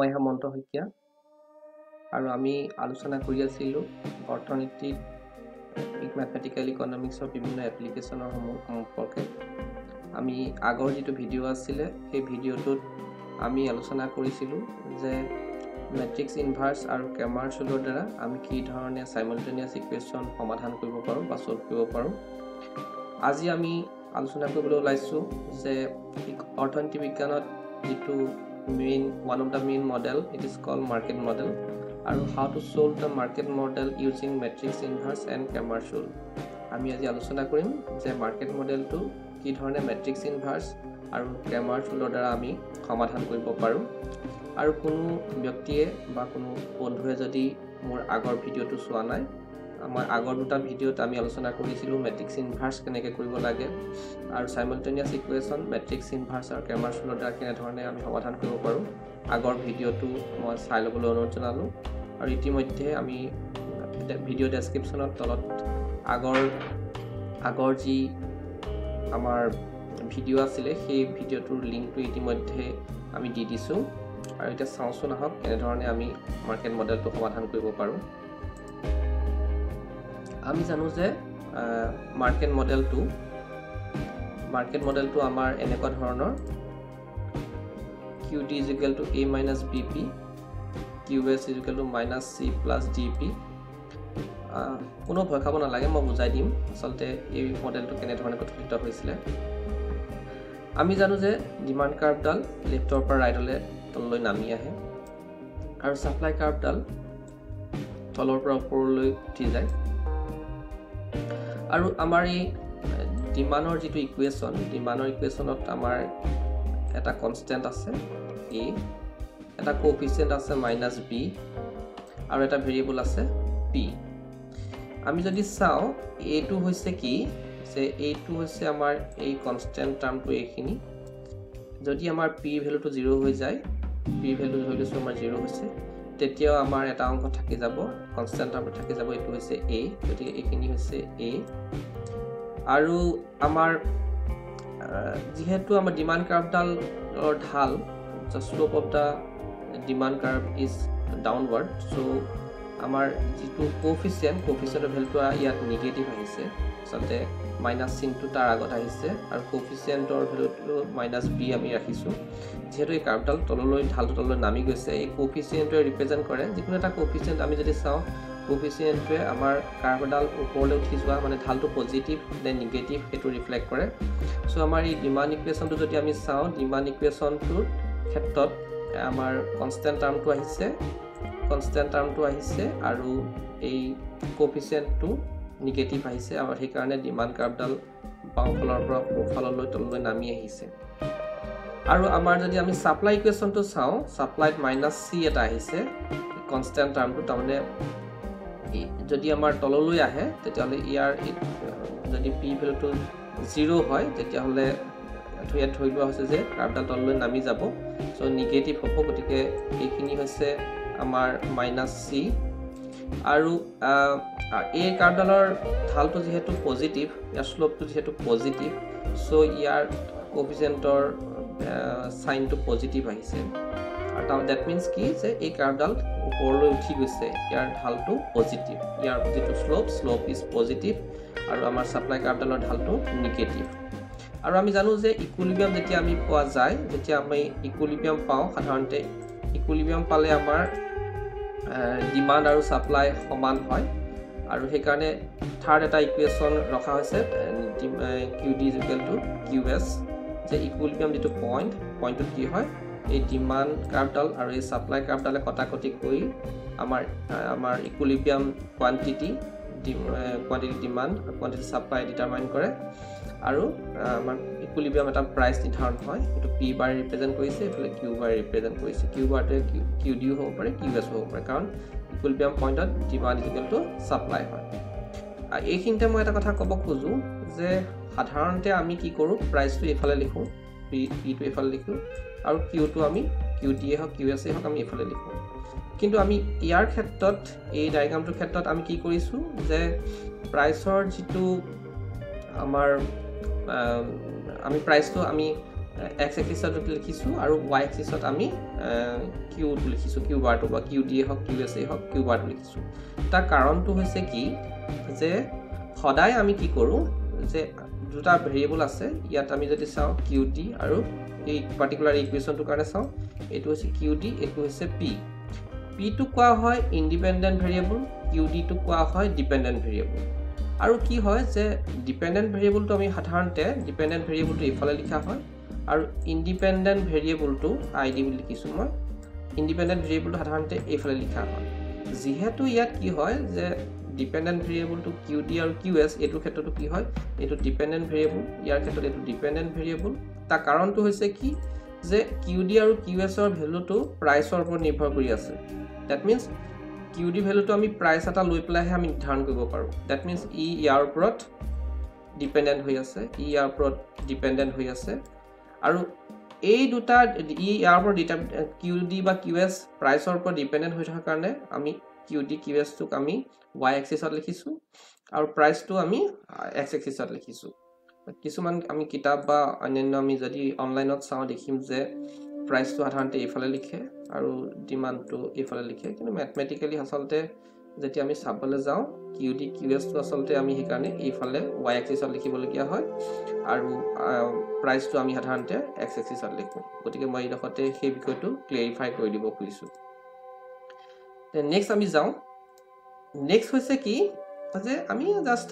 মই হেমন্ত শইকীয়া। আৰু আমি আলোচনা কৰি আছিলোঁ অৰ্থনীতিত মেথমেটিকেল ইকনমিক্সৰ বিভিন্ন এপ্লিকেশ্যনৰ সমূহ সম্পৰ্কে। আমি আগৰ যিটো ভিডিঅ' আছিলে সেই ভিডিঅ'টোত আমি আলোচনা কৰিছিলোঁ যে মেট্ৰিক্স ইনভাৰ্চ আৰু কেমাৰ চুলৰ দ্বাৰা আমি কি ধৰণে চাইমলটেনিয়াছ ইকুৱেশ্যন সমাধান কৰিব পাৰোঁ বা চল্ভ কৰিব পাৰোঁ। আজি আমি আলোচনা কৰিবলৈ ওলাইছোঁ যে অৰ্থনীতি বিজ্ঞানত যিটো main one of the main model it is call market model আৰু how to solve the market model using matrix inverse and Cramer's rule আমি আজি আলোচনা কৰিম যে মাৰ্কেট মডেলটো কি ধৰণে মেট্ৰিক্স ইনভাৰ্চ আৰু কেমাৰ্চুলৰ দ্বাৰা আমি সমাধান কৰিব পাৰোঁ। আৰু কোনো ব্যক্তিয়ে বা কোনো বন্ধুৱে যদি মোৰ আগৰ ভিডিঅ'টো চোৱা নাই আমাৰ আগৰ দুটা ভিডিঅ'ত আমি আলোচনা কৰিছিলোঁ মেট্ৰিক্স ইনভাৰ্চ কেনেকৈ কৰিব লাগে আৰু চাইমলটেনিয়াছ ইকুৱেশ্যন মেট্ৰিক্স ইনভাৰ্চ আৰু কেমাৰ্চুলৰ দ্বাৰা কেনেধৰণে আমি সমাধান কৰিব পাৰোঁ। আগৰ ভিডিঅ'টো মই চাই ল'বলৈ অনুৰোধ জনালোঁ আৰু ইতিমধ্যে আমি ভিডিঅ' ডেছক্ৰিপশ্যনত তলত আগৰ আগৰ যি আমাৰ ভিডিঅ' আছিলে সেই ভিডিঅ'টোৰ লিংকটো ইতিমধ্যে আমি দি দিছোঁ। আৰু এতিয়া চাওঁচোন আহক কেনেধৰণে আমি মাৰ্কেট মডেলটো সমাধান কৰিব পাৰোঁ। আমি জানো যে মাৰ্কেট মডেলটো মাৰ্কেট মডেলটো আমাৰ এনেকুৱা ধৰণৰ। Q D equal to A minus B P Q S equal to minus C plus D P কোনো ভয় খাব নালাগে মই বুজাই দিম আচলতে এই মডেলটো কেনেধৰণে গঠিত হৈছিলে। আমি জানো যে ডিমাণ্ড কাৰ্ভডাল লেফ্টৰ পৰা ৰাইটলৈ তললৈ নামি আহে আৰু ছাপ্লাই কাৰ্ভডাল তলৰ পৰা ওপৰলৈ উঠি যায়। আৰু আমাৰ এই ডিমাণ্ডৰ যিটো ইকুৱেশ্যন ডিমাণ্ডৰ ইকুৱেশ্যনত আমাৰ এটা কনষ্টেণ্ট আছে এ এটা কোফিচিয়েণ্ট আছে মাইনাছ বি আৰু এটা ভেৰিয়েবল আছে পি আমি যদি চাওঁ এইটো হৈছে কি? যে এইটো হৈছে আমাৰ এই কনষ্টেণ্ট টাৰ্মটো এইখিনি। যদি আমাৰ পি ভেলুটো জিৰ' হৈ যায় পি ভেলু ধৰি লৈছোঁ আমাৰ জিৰ' হৈছে তেতিয়াও আমাৰ এটা অংক থাকি যাব। কনষ্টেণ্ট টাৰ্মটো থাকি যাব এইটো হৈছে এ গতিকে এইখিনি হৈছে এ আৰু আমাৰ যিহেতু আমাৰ ডিমাণ্ড কাৰ্ভডালৰ ঢাল the slope of the demand curve is downward so' আমাৰ যিটো কফিচিয়েণ্ট কফিচিয়েণ্টৰ ভেলুটো ইয়াত নিগেটিভ আহিছে। আচলতে মাইনাছ চিনটো তাৰ আগত আহিছে আৰু কফিচিয়েণ্টৰ ভেলুটো মাইনাছ বি আমি ৰাখিছোঁ। যিহেতু এই কাৰ্ভডাল তললৈ ঢালটো তললৈ নামি গৈছে এই কফিচিয়েণ্টটোৱে ৰিপ্ৰেজেণ্ট কৰে। যিকোনো এটা কফিচিয়েণ্ট আমি যদি চাওঁ কফিচিয়েণ্টটোৱে আমাৰ কাৰ্ভডাল ওপৰলৈ উঠি যোৱা মানে ঢালটো পজিটিভ নে নিগেটিভ সেইটো ৰিফ্লেক্ট কৰে। চ' আমাৰ এই ডিমাণ্ড ইকুৱেশ্যনটো যদি আমি চাওঁ ডিমাণ্ড ইকুৱেশ্যনটোৰ ক্ষেত্ৰত আমাৰ কনষ্টেণ্ট টাৰ্মটো আহিছে। কনষ্টেণ্ট টাৰ্মটো আহিছে আৰু এই কফিচিয়েণ্টটো নিগেটিভ আহিছে। আৰু সেইকাৰণে ডিমাণ্ড কাৰ্ভডাল বাওঁফালৰ পৰা সোঁফাললৈ তললৈ নামি আহিছে। আৰু আমাৰ যদি আমি ছাপ্লাই ইকুৱেশ্যনটো চাওঁ ছাপ্লাইত মাইনাছ চি এটা আহিছে কনষ্টেণ্ট টাৰ্মটো তাৰমানে যদি আমাৰ তললৈ আহে তেতিয়াহ'লে ইয়াৰ যদি পি ভেলুটো জিৰ' হয় তেতিয়াহ'লে ইয়াত ধৰি লোৱা হৈছে যে কাৰ্ভডাল তললৈ নামি যাব। চ' নিগেটিভ হ'ব গতিকে এইখিনি হৈছে আমাৰ মাইনাছ চি। আৰু এই কাৰ্ভডালৰ ঢালটো যিহেতু পজিটিভ ইয়াৰ শ্লোপটো যিহেতু পজিটিভ চ' ইয়াৰ কফিচিয়েণ্টৰ চাইনটো পজিটিভ আহিছে। আৰু তাৰ ডেট মিনছ কি যে এই কাৰ্ভডাল ওপৰলৈ উঠি গৈছে ইয়াৰ ঢালটো পজিটিভ ইয়াৰ যিটো শ্লোপ শ্লোপ ইজ পজিটিভ আৰু আমাৰ ছাপ্লাই কাৰ্ভডালৰ ঢালটো নিগেটিভ আৰু আমি জানো যে ইকুইলিবিয়াম যেতিয়া আমি পোৱা যায় যেতিয়া আমি ইকুইলিবিয়াম পাওঁ সাধাৰণতে ইকুইলিবিয়াম পালে আমাৰ ডিমাণ্ড আৰু ছাপ্লাই সমান হয়। আৰু সেইকাৰণে থাৰ্ড এটা ইকুৱেশ্যন ৰখা হৈছে Q D equal to Q S যে ইকুইলিবিয়াম যিটো পইণ্ট পইণ্টটোত কি হয়? এই ডিমাণ্ড কাৰ্ভডাল আৰু এই ছাপ্লাই কাৰ্ভডালে কটাকটি কৰি আমাৰ আমাৰ equilibrium quantity quantity demand quantity supply determine কৰে। আৰু আমাৰ ইকুইলিবিয়াম এটা প্ৰাইচ নিৰ্ধাৰণ হয়। সেইটো পি বাৰে ৰিপ্ৰেজেণ্ট কৰিছে এইফালে কিউ বাৰে ৰিপ্ৰেজেণ্ট কৰিছে। কিউ বাৰটোৱে কিউ কিউ ডিও হ'ব পাৰে কিউ এছো হ'ব পাৰে কাৰণ ইকুইলিবিয়াম পইণ্টত ডিমাণ্ড ইজিকেলটো ছাপ্লাই হয়। আৰু এইখিনিতে মই এটা কথা ক'ব খোজোঁ যে সাধাৰণতে আমি কি কৰোঁ প্ৰাইচটো এইফালে লিখোঁ পি পিটো এইফালে লিখোঁ আৰু কিউটো আমি কিউ ডিয়ে হওক কিউ এছেই হওক আমি এইফালে লিখোঁ। কিন্তু আমি ইয়াৰ ক্ষেত্ৰত এই ডায়েগ্ৰামটোৰ ক্ষেত্ৰত আমি কি কৰিছোঁ যে প্ৰাইচৰ যিটো আমাৰ আমি প্ৰাইচটো আমি এক্স এক্সিছত লিখিছোঁ আৰু ৱাই এক্সিছত আমি কিউটো লিখিছোঁ কিউ বাৰটো বা কিউ ডিয়ে হওক কিউ এছ এ হওক কিউ বাৰটো লিখিছোঁ। তাৰ কাৰণটো হৈছে কি যে সদায় আমি কি কৰোঁ যে দুটা ভেৰিয়েবল আছে ইয়াত আমি যদি চাওঁ কিউ ডি আৰু এই পাৰ্টিকুলাৰ ইকুৱেশ্যনটোৰ কাৰণে চাওঁ এইটো হৈছে কিউ ডি এইটো হৈছে পি পিটোক কোৱা হয় ইণ্ডিপেণ্ডেণ্ট ভেৰিয়েবল কিউ ডিটোক কোৱা হয় ডিপেণ্ডেণ্ট ভেৰিয়েবল আৰু কি হয় যে ডিপেণ্ডেণ্ট ভেৰিয়েবলটো আমি সাধাৰণতে ডিপেণ্ডেণ্ট ভেৰিয়েবলটো এইফালে লিখা হয় আৰু ইণ্ডিপেণ্ডেণ্ট ভেৰিয়েবলটো আই ডি বুলি লিখিছোঁ মই। ইণ্ডিপেণ্ডেণ্ট ভেৰিয়েবলটো সাধাৰণতে এইফালে লিখা হয়। যিহেতু ইয়াত কি হয় যে ডিপেণ্ডেণ্ট ভেৰিয়েবলটো কিউ ডি আৰু কিউ এছ এইটোৰ ক্ষেত্ৰতো কি হয়? এইটো ডিপেণ্ডেণ্ট ভেৰিয়েবল ইয়াৰ ক্ষেত্ৰত এইটো ডিপেণ্ডেণ্ট ভেৰিয়েবল তাৰ কাৰণটো হৈছে কি যে কিউ ডি আৰু কিউ এছৰ ভেলুটো প্ৰাইচৰ ওপৰত নিৰ্ভৰ কৰি আছে। ডেট মিনছ কিউ ডি ভেলুটো আমি প্ৰাইচ এটা লৈ পেলাইহে আমি নিৰ্ধাৰণ কৰিব পাৰোঁ। ডেট মিনছ ই ইয়াৰ ওপৰত ডিপেণ্ডেণ্ট হৈ আছে ই ইয়াৰ ওপৰত ডিপেণ্ডেণ্ট হৈ আছে। আৰু এই দুটা ই ইয়াৰ ওপৰত কিউ ডি বা কিউ এছ প্ৰাইচৰ ওপৰত ডিপেণ্ডেণ্ট হৈ থকাৰ কাৰণে আমি কিউ ডি কিউ এছটোক আমি ৱাই এক্সিছত লিখিছোঁ আৰু প্ৰাইচটো আমি এক্স এক্সিছত লিখিছোঁ। কিছুমান আমি কিতাপ বা অন্যান্য আমি যদি অনলাইনত চাওঁ দেখিম যে প্ৰাইচটো সাধাৰণতে এইফালে লিখে আৰু ডিমাণ্ডটো এইফালে লিখে। কিন্তু মেথমেটিকেলি আচলতে যেতিয়া আমি চাবলৈ যাওঁ কিউ ডি কিউ এছটো আচলতে আমি সেইকাৰণে এইফালে ৱাই এক্সিছত লিখিবলগীয়া হয় আৰু প্ৰাইচটো আমি সাধাৰণতে এক্স এক্সিছত লিখোঁ। গতিকে মই এইডোখৰতে সেই বিষয়টো ক্লিয়াৰিফাই কৰি দিব খুজিছোঁ। নেক্সট আমি যাওঁ। নেক্সট হৈছে কি? যে আমি জাষ্ট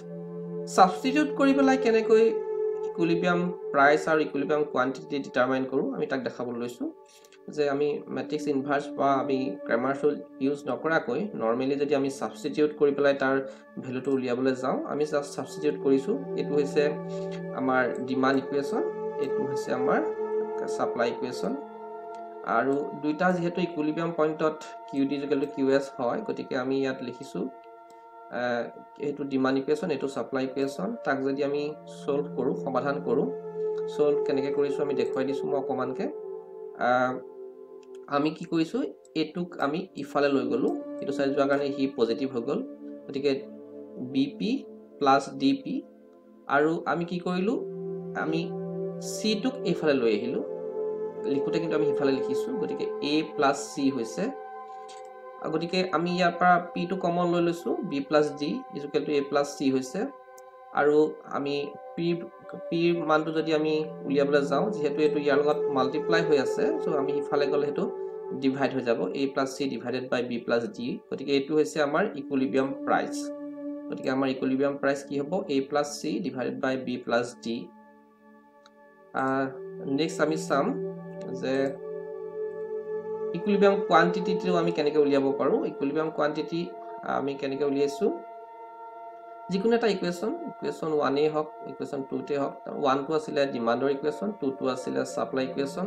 ছাবষ্টিটিউট কৰি পেলাই কেনেকৈ ইকুইলিবিয়াম প্ৰাইচ আৰু ইকুইলিবিয়াম কোৱান্টিটি ডিটাৰমাইন কৰোঁ আমি তাক দেখাবলৈ লৈছোঁ যে আমি মেট্ৰিক্স ইনভাৰ্চ বা আমি ক্ৰেমাৰ্চল ইউজ নকৰাকৈ নৰ্মেলি যদি আমি ছাবষ্টিটিউট কৰি পেলাই তাৰ ভেলুটো উলিয়াবলৈ যাওঁ আমি জাষ্ট ছাবষ্টিটিউট কৰিছোঁ এইটো হৈছে আমাৰ ডিমাণ্ড ইকুৱেশ্যন এইটো হৈছে আমাৰ ছাপ্লাই ইকুৱেশ্যন আৰু দুইটা যিহেতু ইকুইলিবিয়াম পইণ্টত কিউ ডি যোগেলটো কিউ এছ হয় গতিকে আমি ইয়াত লিখিছোঁ এইটো ডিমাণ্ড ইকুৱেশ্যন এইটো ছাপ্লাই ইকুৱেশ্যন তাক যদি আমি ছল্ভ কৰোঁ সমাধান কৰোঁ ছল্ভ কেনেকৈ কৰিছোঁ আমি দেখুৱাই দিছোঁ মই অকণমানকৈ আমি কি কৰিছোঁ এইটোক আমি ইফালে লৈ গ'লোঁ। এইটো চাই যোৱাৰ কাৰণে সি পজিটিভ হৈ গ'ল। গতিকে B P plus D P আৰু আমি কি কৰিলোঁ আমি চিটোক এইফালে লৈ আহিলোঁ। লিখোঁতে কিন্তু আমি সিফালে লিখিছোঁ। গতিকে এ প্লাছ চি হৈছে। গতিকে আমি ইয়াৰ পৰা পিটো কমন লৈ লৈছোঁ বি প্লাছ ডি ইজুকেলটো এ প্লাছ চি হৈছে। আৰু আমি পি পিৰ মানটো যদি আমি উলিয়াবলৈ যাওঁ যিহেতু এইটো ইয়াৰ লগত মাল্টিপ্লাই হৈ আছে চ' আমি সিফালে গ'লে সেইটো ডিভাইড হৈ যাব। A plus C divided by B plus D গতিকে এইটো হৈছে আমাৰ ইকুইলিবিয়াম প্ৰাইচ গতিকে আমাৰ ইকুইলিবিয়াম প্ৰাইচ কি হ'ব? A plus C divided by B plus D next আমি চাম যে ইকুইলিবিয়াম কোৱান্টিটিটো আমি কেনেকৈ উলিয়াব পাৰোঁ? ইকুইলিবিয়াম কোৱান্টিটি আমি কেনেকৈ উলিয়াইছোঁ? যিকোনো এটা ইকুৱেশ্যন ইকুৱেশ্যন ওৱানেই হওক ইকুৱেশ্যন টুতেই হওক ওৱানটো আছিলে ডিমাণ্ডৰ ইকুৱেশ্যন টুটো আছিলে ছাপ্লাই ইকুৱেশ্যন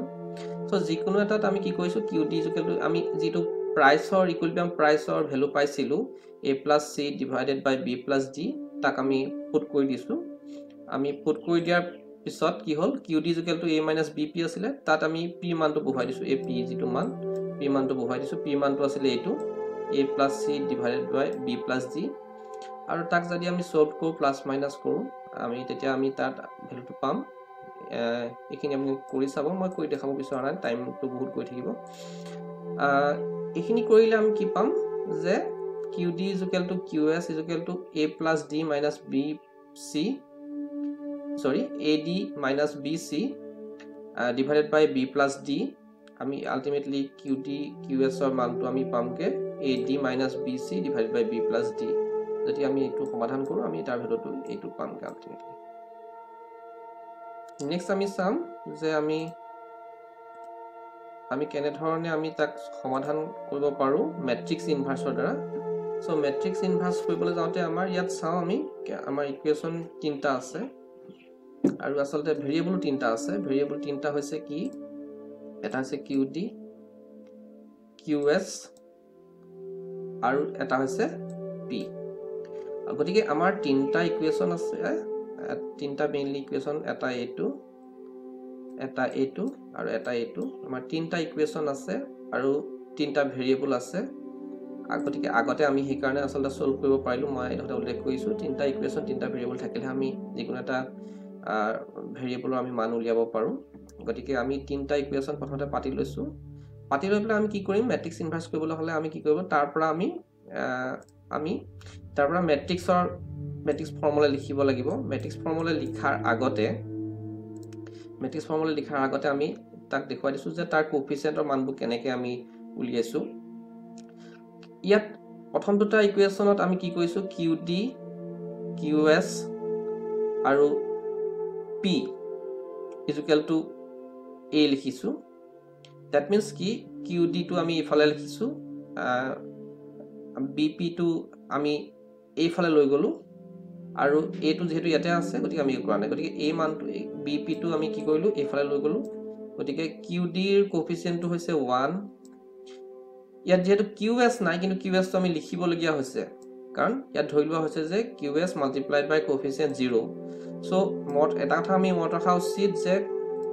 চ' যিকোনো এটাত আমি কি কৰিছোঁ কিউ ডি জুকেলটো আমি যিটো প্ৰাইচৰ ইকুইলিবিয়াম প্ৰাইচৰ ভেলু পাইছিলোঁ A plus C divided by B plus D তাক আমি পুট কৰি দিছোঁ। আমি পুট কৰি দিয়াৰ পিছত কি হ'ল? কিউ ডি জুকেলটো এ মাইনাছ বি পি আছিলে তাত আমি পি মানটো বহুৱাই দিছোঁ এ পি যিটো মান। পি মানটো বহুৱাই দিছোঁ। পি মানটো আছিলে এইটো। A plus C divided by B plus D আৰু তাক যদি আমি ছল্ভ কৰোঁ প্লাছ মাইনাছ কৰোঁ আমি তেতিয়া আমি তাত ভেলুটো পাম। এইখিনি আপুনি কৰি চাব। মই কৰি দেখাব বিচৰা নাই টাইমটো বহুত গৈ থাকিব। এইখিনি কৰিলে আমি কি পাম? যে Q D equal to Q S equal to A plus D minus B C sorry A D minus B C divided by B plus D আমি আল্টিমেটলি কিউ ডি কিউ এছৰ মানটো আমি পামগৈ A D minus B C divided by B plus D যদি আমি এইটো সমাধান কৰোঁ আমি তাৰ ভিতৰতো এইটো পামগৈ আল্টিমেটলি নেক্সট আমি চাম যে আমি আমি কেনেধৰণে আমি তাক সমাধান কৰিব পাৰোঁ মেট্ৰিক্স ইনভাৰ্চৰ দ্বাৰা। চ' মেট্ৰিক্স ইনভাৰ্চ কৰিবলৈ যাওঁতে আমাৰ ইয়াত চাওঁ আমি আমাৰ ইকুৱেশ্যন তিনিটা আছে। আৰু আচলতে ভেৰিয়েবলো তিনিটা আছে। ভেৰিয়েবল তিনিটা হৈছে কি? এটা হৈছে কিউ ডি কিউ এছ আৰু এটা হৈছে পি গতিকে আমাৰ তিনিটা ইকুৱেশ্যন আছে তিনিটা মেইনলি ইকুৱেশ্যন এটা এইটো এটা এইটো আৰু এটা এইটো আমাৰ তিনিটা ইকুৱেশ্যন আছে আৰু তিনিটা ভেৰিয়েবল আছে। গতিকে আগতে আমি সেইকাৰণে আচলতে ছল্ভ কৰিব পাৰিলোঁ মই উল্লেখ কৰিছোঁ তিনিটা ইকুৱেশ্যন তিনিটা ভেৰিয়েবল থাকিলেহে আমি যিকোনো এটা ভেৰিয়েবলৰ আমি মান উলিয়াব পাৰোঁ। গতিকে আমি তিনিটা ইকুৱেশ্যন প্ৰথমতে পাতি লৈছোঁ। পাতি লৈ পেলাই আমি কি কৰিম? মেট্ৰিক্স ইনভাৰ্চ কৰিবলৈ হ'লে আমি কি কৰিব? তাৰ পৰা আমি আমি তাৰ পৰা মেট্ৰিক্সৰ মেট্ৰিক্স ফৰ্মুলা লিখিব লাগিব। মেট্ৰিক্স ফৰ্মুলা লিখাৰ আগতে মেট্ৰিক্স ফৰ্মুলা লিখাৰ আগতে আমি তাক দেখুৱাই দিছোঁ যে তাৰ কফিচিয়েণ্টৰ মানবোৰ কেনেকৈ আমি উলিয়াইছোঁ। ইয়াত প্ৰথম দুটা ইকুৱেশ্যনত আমি কি কৰিছোঁ? কিউ ডি কিউ এছ আৰু পি ইজুকেল টু এ লিখিছোঁ ডেট মিনছ কি কিউ ডিটো আমি ইফালে লিখিছোঁ বি পিটো আমি এইফালে লৈ গ'লোঁ আৰু এইটো যিহেতু ইয়াতে আছে গতিকে আমি কৰা নাই। গতিকে এই মানটো বি পিটো আমি কি কৰিলোঁ এইফালে লৈ গ'লোঁ। গতিকে কিউ ডিৰ কফিচিয়েণ্টটো হৈছে ওৱান ইয়াত যিহেতু কিউ এছ নাই কিন্তু কিউ এছটো আমি লিখিবলগীয়া হৈছে। কাৰণ ইয়াত ধৰি লোৱা হৈছে যে Q S multiplied by coefficient zero' so' মত এটা কথা আমি মনত ৰখা উচিত যে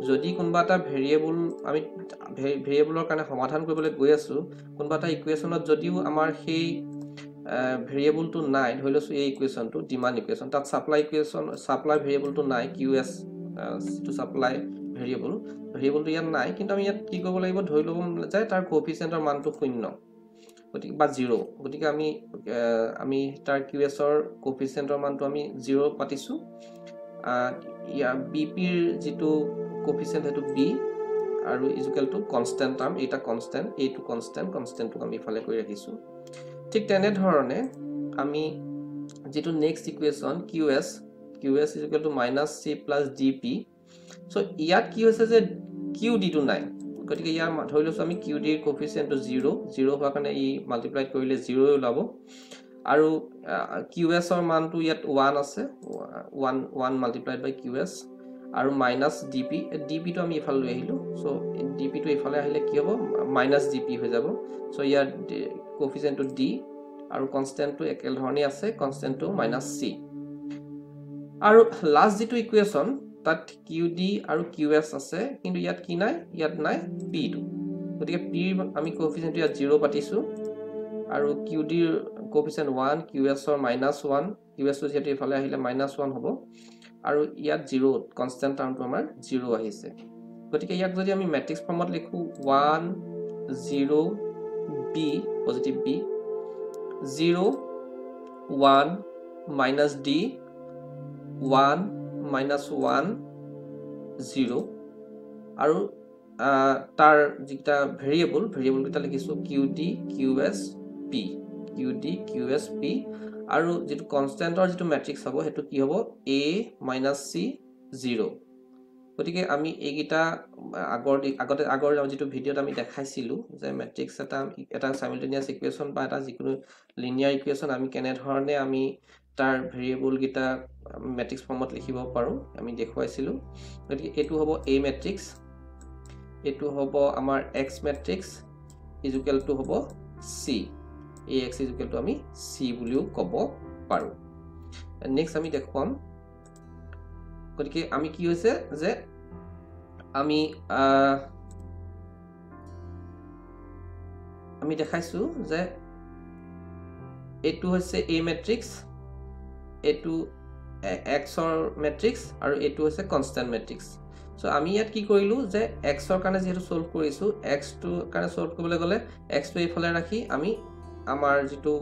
যদি কোনোবা এটা ভেৰিয়েবল আমি ভেৰিয়েবলৰ কাৰণে সমাধান কৰিবলৈ গৈ আছোঁ কোনোবা এটা ইকুৱেশ্যনত যদিও আমাৰ সেই ভেৰিয়েবলটো নাই ধৰি লৈছোঁ এই ইকুৱেশ্যনটো ডিমাণ্ড ইকুৱেশ্যন তাত ছাপ্লাই ইকুৱেশ্যন ছাপ্লাই ভেৰিয়েবলটো নাই কিউ এছ যিটো ছাপ্লাই ভেৰিয়েবল ভেৰিয়েবলটো ইয়াত নাই কিন্তু আমি ইয়াত কি কৰিব লাগিব ধৰি ল'ব যায় তাৰ কফিচিয়েণ্টৰ মানটো শূন্য গতিকে বা জিৰ' গতিকে আমি আমি তাৰ কিউ এছৰ কফিচিয়েণ্টৰ মানটো আমি জিৰ' পাতিছোঁ বি পিৰ যিটো কফিচিয়েণ্ট সেইটো বি আৰু ইজুকেলটো কনষ্টেণ্ট টাৰ্ম এইটা কনষ্টেণ্ট এইটো কনষ্টেণ্ট কনষ্টেণ্টটোক আমি ইফালে কৰি ৰাখিছোঁ। ঠিক তেনেধৰণে আমি যিটো next equation Q S Q S equal minus C plus D P so' ইয়াত কি হৈছে যে কিউ ডিটো নাই। গতিকে ইয়াৰ ধৰি লৈছোঁ আমি কিউ ডিৰ কফিচিয়েণ্টটো জিৰ' জিৰ' হোৱাৰ কাৰণে ই মাল্টিপ্লাই কৰিলে জিৰ'ই ওলাব। আৰু কিউ এছৰ মানটো ইয়াত ওৱান আছে one one multiplied by Q S আৰু মাইনাছ ডি পি ডি পিটো আমি ইফালে লৈ আহিলোঁ চ' ডি পিটো ইফালে আহিলে কি হ'ব মাইনাছ ডি পি হৈ যাব চ' ইয়াৰ কফিচিয়েণ্টটো ডি আৰু কনষ্টেণ্টটো একেধৰণেই আছে কনষ্টেণ্টটো মাইনাছ চি আৰু লাষ্ট যিটো ইকুৱেশ্যন তাত কিউ ডি আৰু কিউ এছ আছে কিন্তু ইয়াত কি নাই ইয়াত নাই পিটো গতিকে পিৰ আমি কফিচিয়েণ্টটো ইয়াত জিৰ' পাতিছোঁ আৰু কিউ ডিৰ কফিচিয়েণ্ট ওৱান কিউ এছৰ মাইনাছ ওৱান কিউ এছটো যিহেতু এইফালে আহিলে মাইনাছ ওৱান হ'ব। আৰু ইয়াত জিৰ' কনষ্টেণ্ট টাৰ্মটো আমাৰ জিৰ' আহিছে। গতিকে ইয়াক যদি আমি মেট্ৰিক্স ফৰ্মত লিখোঁ one zero' B positive B zero' one minus D one minus one zero' আৰু তাৰ যিকেইটা ভেৰিয়েবল ভেৰিয়েবলকেইটা লিখিছোঁ Q D Q S P Q D Q S P আৰু যিটো কনষ্টেণ্টৰ যিটো মেট্ৰিক্স হ'ব সেইটো কি হ'ব? এ মাইনাছ চি জিৰ' গতিকে আমি এইকেইটা আগৰ আগতে আগৰ যিটো ভিডিঅ'ত আমি দেখাইছিলোঁ যে মেট্ৰিক্স এটা এটা চাইমিলটেনিয়াছ ইকুৱেশ্যন বা এটা যিকোনো লিনিয়াৰ ইকুৱেশ্যন আমি কেনেধৰণে আমি তাৰ ভেৰিয়েবলকেইটা মেট্ৰিক্স ফৰ্মত লিখিব পাৰোঁ আমি দেখুৱাইছিলোঁ। গতিকে এইটো হ'ব এ মেট্ৰিক্স এইটো হ'ব আমাৰ এক্স মেট্ৰিক্স ইজুকেলটো হ'ব চি এ এক্স ইজুকেলটো আমি চি বুলিও ক'ব পাৰোঁ। নেক্সট আমি দেখুৱাম। গতিকে আমি কি হৈছে যে আমি আমি দেখাইছোঁ যে এইটো হৈছে এ মেট্ৰিক্স এইটো এক্সৰ মেট্ৰিক্স আৰু এইটো হৈছে কনষ্টেণ্ট মেট্ৰিক্স। চ' আমি ইয়াত কি কৰিলোঁ যে এক্সৰ কাৰণে যিহেতু ছল্ভ কৰিছোঁ এক্সটোৰ কাৰণে ছল্ভ কৰিবলৈ গ'লে এক্সটো এইফালে ৰাখি আমি আমাৰ যিটো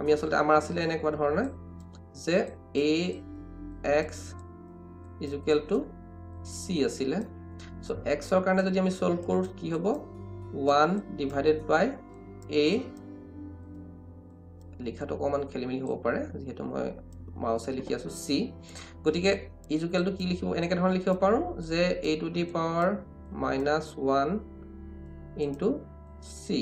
আমি আচলতে আমাৰ আছিলে এনেকুৱা ধৰণে যে A X equal to C আছিলে। চ' এক্সৰ কাৰণে যদি আমি ছল্ভ কৰোঁ কি হ'ব? ওৱান ডিভাইডেড বাই এ লিখাটো অকণমান খেলি মেলি হ'ব পাৰে যিহেতু মই মাউচে লিখি আছোঁ চি গতিকে ইজুকেলটো কি লিখিব এনেকৈ ধৰণে লিখিব পাৰোঁ যে A to the power minus one into C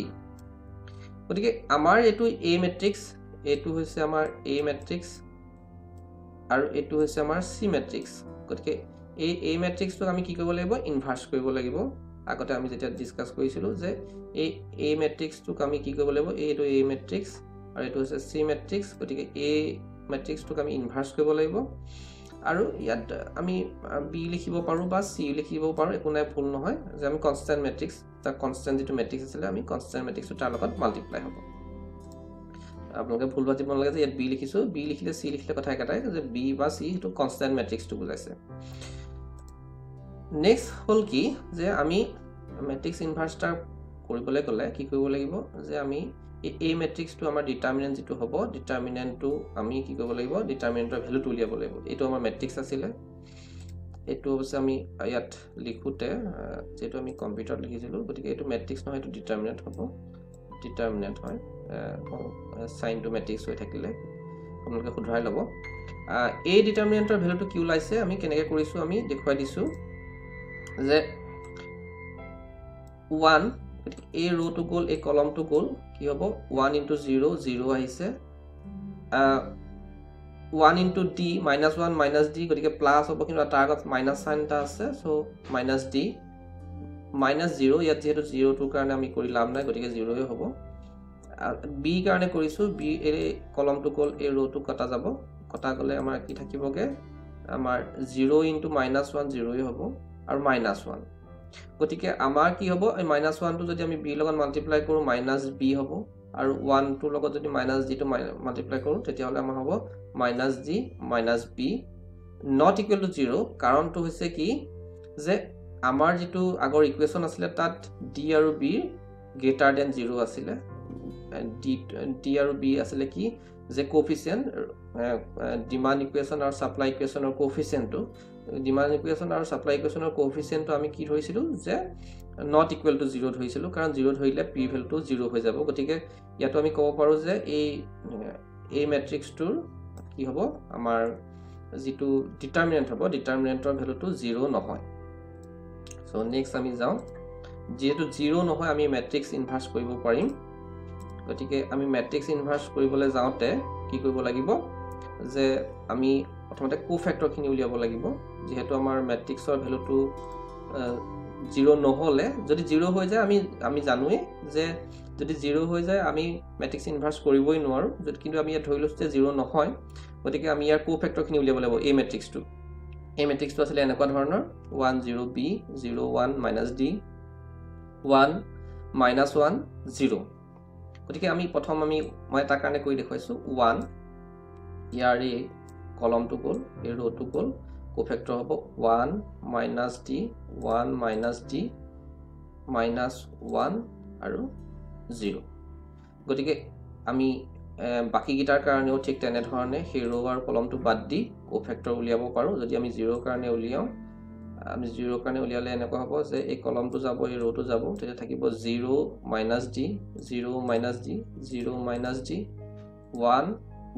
গতিকে আমাৰ এইটো এ মেট্ৰিক্স এইটো হৈছে আমাৰ এ মেট্ৰিক্স আৰু এইটো হৈছে আমাৰ চি মেট্ৰিক্স গতিকে এই এ মেট্ৰিক্সটোক আমি কি কৰিব লাগিব? ইনভাৰ্চ কৰিব লাগিব। আগতে আমি যেতিয়া ডিছকাছ কৰিছিলোঁ যে এই এ মেট্ৰিক্সটোক আমি কি কৰিব লাগিব? এইটো এ মেট্ৰিক্স আৰু এইটো হৈছে চি মেট্ৰিক্স গতিকে এ মেট্ৰিক্সটোক আমি ইনভাৰ্চ কৰিব লাগিব। আৰু ইয়াত আমি বি লিখিব পাৰোঁ বা চি লিখিব পাৰোঁ একো নাই ভুল নহয়। যে আমি কনষ্টেণ্ট মেট্ৰিক্স তাৰ কনষ্টেণ্ট যিটো মেট্ৰিক্স আছিলে আমি কনষ্টেণ্ট মেট্ৰিক্সটো তাৰ লগত মাল্টিপ্লাই হ'ব। আপোনালোকে ভুল বাজিব নালাগে যে ইয়াত বি লিখিছোঁ বি লিখিলে চি লিখিলে কথা একেটাই যে বি বা চি সেইটো কনষ্টেণ্ট মেট্ৰিক্সটো বুজাইছে। নেক্সট হ'ল কি যে আমি মেট্ৰিক্স ইনভাৰ্চটাৰ কৰিবলৈ গ'লে কি কৰিব লাগিব যে আমি এই মেট্ৰিক্সটো আমাৰ ডিটাৰমিনেণ্ট যিটো হ'ব ডিটাৰমিনেণ্টটো আমি কি কৰিব লাগিব ডিটাৰমিনেণ্টৰ ভেলুটো উলিয়াব লাগিব। এইটো আমাৰ মেট্ৰিক্স আছিলে। এইটো অৱশ্যে আমি ইয়াত লিখোঁতে যিহেতু আমি কম্পিউটাৰত লিখিছিলোঁ গতিকে এইটো মেট্ৰিক্স নহয় এইটো ডিটাৰমিনেণ্ট হ'ব। ডিটাৰমিনেণ্ট হয় চাইনটো মেট্ৰিক্স হৈ থাকিলে। আপোনালোকে শুধৰাই ল'ব। এই ডিটাৰমিনেণ্টৰ ভেলুটো কি ওলাইছে আমি কেনেকৈ কৰিছোঁ আমি দেখুৱাই দিছোঁ যে ওৱান গতিকে এই ৰ'টো গ'ল এই কলমটো গ'ল কি হ'ব? ওৱান ইণ্টু জিৰ' জিৰ' আহিছে। One into D minus one minus D গতিকে প্লাছ হ'ব কিন্তু তাৰ আগত মাইনাছ চাইন এটা আছে so' minus D. Minus zero' ইয়াত যিহেতু জিৰ'টোৰ কাৰণে আমি কৰি লাভ নাই গতিকে জিৰ'য়ে হ'ব। বি কাৰণে কৰিছোঁ বি এই কলমটো গ'ল এই ৰ'টো কটা যাব। কটা গ'লে আমাৰ কি থাকিবগৈ? আমাৰ জিৰ' ইণ্টু মাইনাছ ওৱান জিৰ'য়ে হ'ব আৰু মাইনাছ ওৱান। গতিকে আমাৰ কি হ'ব এই মাইনাছ ওৱানটো যদি আমি বিৰ লগত মাল্টিপ্লাই কৰোঁ মাইনাছ বি হ'ব। আৰু ওৱানটোৰ লগত যদি মাইনাছ ডিটো মাল্টিপ্লাই কৰোঁ তেতিয়াহ'লে আমাৰ হ'ব minus D minus B not equal to zero' কাৰণটো হৈছে কি যে আমাৰ যিটো আগৰ ইকুৱেশ্যন আছিলে তাত ডি আৰু বিৰ গ্ৰেটাৰ দেন জিৰ' আছিলে। ডি ডি আৰু বি আছিলে কি? যে কফিচিয়েণ্ট ডিমাণ্ড ইকুৱেশ্যন আৰু ছাপ্লাই ইকুৱেশ্যনৰ কফিচিয়েণ্টটো ডিমাণ্ড ইকুৱেশ্যন আৰু ছাপ্লাই ইকুৱেশ্যনৰ কফিচিয়েণ্টটো আমি কি ধৰিছিলোঁ? যে নট ইকুৱেল টু জিৰ' ধৰিছিলোঁ কাৰণ জিৰ' ধৰিলে পি ভেলটো জিৰ' হৈ যাব। গতিকে ইয়াতো আমি ক'ব পাৰোঁ যে এই এই মেট্ৰিক্সটোৰ কি হ'ব? আমাৰ যিটো ডিটাৰমিনেণ্ট হ'ব ডিটাৰমিনেণ্টৰ ভেলুটো জিৰ' নহয়। চ' নেক্সট আমি যাওঁ। যিহেতু জিৰ' নহয় আমি মেট্ৰিক্স ইনভাৰ্চ কৰিব পাৰিম। গতিকে আমি মেট্ৰিক্স ইনভাৰ্চ কৰিবলৈ যাওঁতে কি কৰিব লাগিব? যে আমি প্ৰথমতে কু ফেক্টৰখিনি উলিয়াব লাগিব। যিহেতু আমাৰ মেট্ৰিক্সৰ ভেলুটো জিৰ' নহ'লে যদি জিৰ' হৈ যায় আমি আমি জানোৱেই যে যদি জিৰ' হৈ যায় আমি মেট্ৰিক্স ইনভাৰ্চ কৰিবই নোৱাৰোঁ। যদি কিন্তু আমি ইয়াত ধৰি লৈছোঁ যে জিৰ' নহয়। গতিকে আমি ইয়াৰ কু ফেক্টৰখিনি উলিয়াব লাগিব এই মেট্ৰিক্সটো এই মেট্ৰিক্সটো আছিলে এনেকুৱা ধৰণৰ। One zero' B zero' one minus D one minus one zero' গতিকে আমি প্ৰথম আমি মই তাৰ কাৰণে কৰি দেখুৱাইছোঁ। ওৱান ইয়াৰ এই কলমটো গ'ল এই ৰ'টো গ'ল কোফেক্টৰ হ'ব one minus D one minus D minus one আৰু জিৰ' গতিকে আমি বাকীকেইটাৰ কাৰণেও ঠিক তেনেধৰণে সেই ৰ' আৰু কলমটো বাদ দি কোফেক্টৰ উলিয়াব পাৰোঁ। যদি আমি জিৰ'ৰ কাৰণে উলিয়াওঁ আমি জিৰ'ৰ কাৰণে উলিয়ালে এনেকুৱা হ'ব যে এই কলমটো যাব এই ৰ'টো যাব তেতিয়া থাকিব zero' minus D zero' minus D zero' minus D one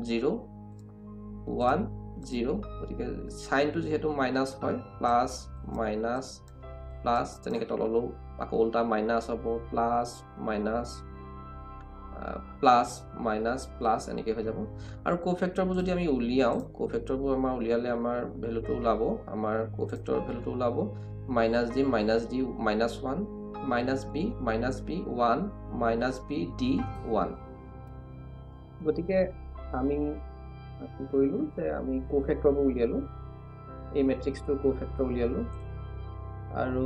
zero' one zero' গতিকে চাইনটো যিহেতু মাইনাছ হয় প্লাছ মাইনাছ প্লাছ তেনেকৈ তললৈও আকৌ ওল্টা মাইনাছ হ'ব plus minus plus minus plus এনেকৈ হৈ যাব। আৰু কো ফেক্টৰবোৰ যদি আমি উলিয়াওঁ কো ফেক্টৰবোৰ আমাৰ উলিয়ালে আমাৰ ভেলুটো ওলাব আমাৰ কো ফেক্টৰৰ ভেলুটো ওলাব minus D minus D minus one minus B minus B one minus B D one গতিকে আমি কি কৰিলোঁ যে আমি কো ফেক্টৰবোৰ উলিয়ালোঁ এই মেট্ৰিক্সটোৰ কো ফেক্টৰ উলিয়ালোঁ। আৰু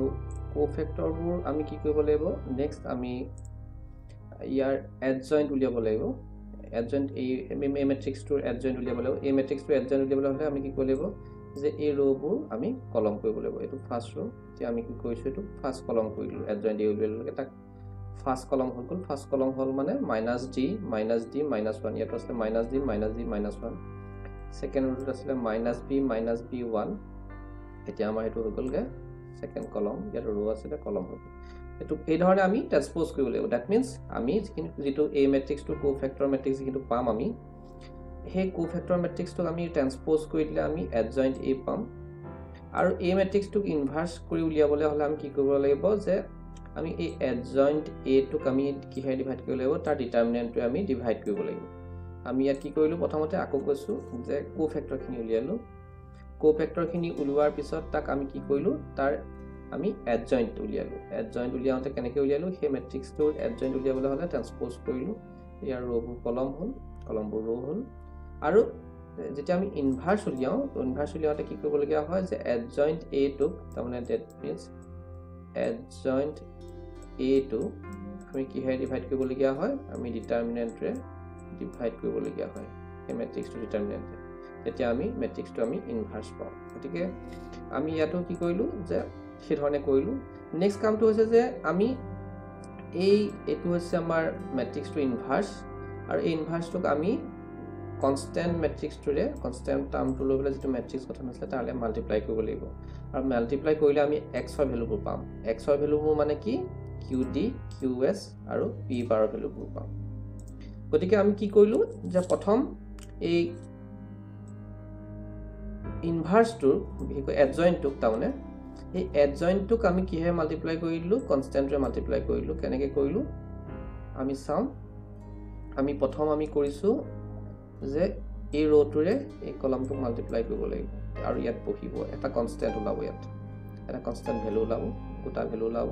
কো ফেক্টৰবোৰ আমি কি কৰিব লাগিব? নেক্সট আমি ইয়াৰ এডজইণ্ট উলিয়াব লাগিব। এডজইণ্ট এই মেট্ৰিক্সটোৰ এডজইণ্ট উলিয়াব লাগিব। এই মেট্ৰিক্সটোৰ এডজইণ্ট উলিয়াবলৈ হ'লে আমি কি কৰিব লাগিব? যে এই ৰ'বোৰ আমি কলম কৰিব লাগিব। এইটো ফাৰ্ষ্ট ৰ' এতিয়া আমি কি কৰিছোঁ এইটো ফাৰ্ষ্ট কলম কৰিলোঁ এডজইণ্ট এই উলিয়ালোঁ এটা ফাৰ্ষ্ট কলম হৈ গ'ল। ফাৰ্ষ্ট কলম হ'ল মানে minus D minus D minus one ইয়াতো আছিলে minus D minus D minus one second ৰুটোত আছিলে minus B minus B one এতিয়া আমাৰ সেইটো হৈ গ'লগৈ ছেকেণ্ড কলম। ইয়াত ৰ' আছিলে কলম হৈ গ'ল। এইটো এইধৰণে আমি ট্ৰেন্সপ'জ কৰিব লাগিব। ডেট মিনছ আমি যিখিনি যিটো এই মেট্ৰিক্সটো কো ফেক্টৰ মেট্ৰিক্স যিটো পাম আমি সেই কো ফেক্টৰ মেট্ৰিক্সটোক আমি ট্ৰেন্সপ'জ কৰি দিলে আমি এডজইণ্ট এ পাম। আৰু এই মেট্ৰিক্সটোক ইনভাৰ্চ কৰি উলিয়াবলৈ হ'লে আমি কি কৰিব লাগিব যে আমি এই এডজইণ্ট এটোক আমি কিহেৰে ডিভাইড কৰিব লাগিব তাৰ ডিটাৰমিনেণ্টটোৱে আমি ডিভাইড কৰিব লাগিব। আমি ইয়াত কি কৰিলোঁ প্ৰথমতে আকৌ কৈছোঁ যে কো ফেক্টৰখিনি উলিয়ালোঁ। কো ফেক্টৰখিনি ওলোৱাৰ পিছত তাক আমি কি কৰিলোঁ তাৰ আমি এডজইণ্ট উলিয়ালোঁ। এডজইণ্ট উলিয়াওঁতে কেনেকৈ উলিয়ালোঁ? সেই মেট্ৰিক্সটোৰ এডজইণ্ট উলিয়াবলৈ হ'লে ট্ৰেন্সপ'জ কৰিলোঁ। ইয়াৰ ৰ'বোৰ কলম হ'ল কলমবোৰ ৰ' হ'ল। আৰু যেতিয়া আমি ইনভাৰ্চ উলিয়াওঁ ইনভাৰ্চ উলিয়াওঁতে কি কৰিবলগীয়া হয় যে এডজইণ্ট এটোক তাৰমানে ডেট মিনছ এডজইণ্ট এটো আমি কিহেৰে ডিভাইড কৰিবলগীয়া হয়? আমি ডিটাৰমিনেণ্টৰে ডিভাইড কৰিবলগীয়া হয় সেই মেট্ৰিক্সটো ডিটাৰমিনেণ্টে তেতিয়া আমি মেট্ৰিক্সটো আমি ইনভাৰ্চ পাওঁ। গতিকে আমি ইয়াতো কি কৰিলোঁ যে সেইধৰণে কৰিলোঁ। নেক্সট কামটো হৈছে যে আমি এই এইটো হৈছে আমাৰ মেট্ৰিক্সটো ইনভাৰ্চ আৰু এই ইনভাৰ্চটোক আমি কনষ্টেণ্ট মেট্ৰিক্সটোৰে কনষ্টেণ্ট টাৰ্মটো লৈ পেলাই যিটো মেট্ৰিক্স গঠন হৈছিলে তালৈ মাল্টিপ্লাই কৰিব লাগিব। আৰু মাল্টিপ্লাই কৰিলে আমি এক্সৰ ভেলুবোৰ পাম। এক্সৰ ভেলুবোৰ মানে কি? কিউ ডি কিউ এছ আৰু পি বাৰৰ ভেলুবোৰ পাম। গতিকে আমি কি কৰিলোঁ? যে প্ৰথম এই ইনভাৰ্চটোৰ বিশেষকৈ এডজইণ্টটোক তাৰমানে সেই এডজইণ্টটোক আমি কিহেৰে মাল্টিপ্লাই কৰি দিলোঁ কনষ্টেণ্টৰে মাল্টিপ্লাই কৰিলোঁ কেনেকৈ কৰিলোঁ? আমি চাওঁ আমি প্ৰথম আমি কৰিছোঁ যে এই ৰ'টোৰে এই কলমটোক মাল্টিপ্লাই কৰিব লাগিব। আৰু ইয়াত বহিব এটা কনষ্টেণ্ট ওলাব ইয়াত। এটা কনষ্টেণ্ট ভেলু ওলাব দুটা ভেলু ওলাব।